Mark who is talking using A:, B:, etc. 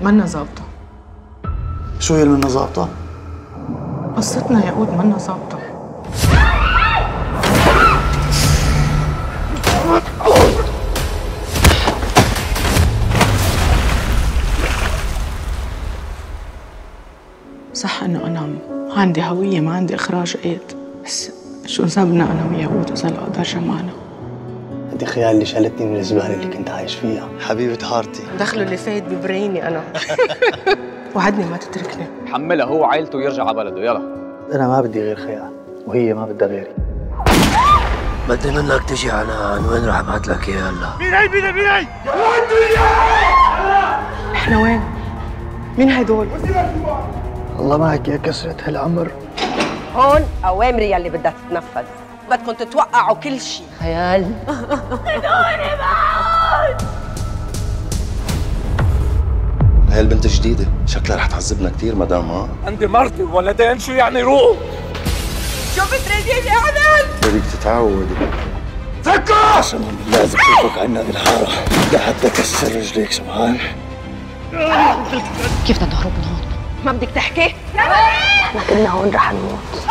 A: منا ظابطة.
B: شو هي المنة ظابطة؟
A: قصتنا يا قود منا ظابطة. صح إنه أنا عندي هوية ما عندي إخراج إيد. بس شو سابنا أنا ويهود اذا القدر جمعنا
B: انت خيال اللي شالتني من الزبالة اللي كنت عايش فيها. حبيبة هارتي.
A: دخله اللي فايت ببريني أنا. وعدني ما تتركني.
C: حملها هو وعائلته ويرجع على بلده. يلا.
B: أنا ما بدي غير خيال وهي ما بدها غيري.
D: بدي منك تجي عنان وين رح ابعت لك إياه هلا؟
A: إحنا وين؟ مين هدول؟
B: الله معك يا كسرة هالعمر.
E: هون اوامري يلي بدها تتنفذ. بدكم تتوقعوا كل شيء. خيال.
F: هاي البنت جديدة. شكلها رح تعذبنا كثير مدام ها؟
G: عندي مرتي وولدين شو يعني روح؟
E: شو بتريدين اعمل؟
F: بدك تتعودي
B: قسما بالله اذا بشوفك عنا بالحارة. لحتى كسر رجليك سمعان
H: كيف بدنا نهرب من هون؟
E: ما بدك تحكي؟
H: كلنا هون رح نموت.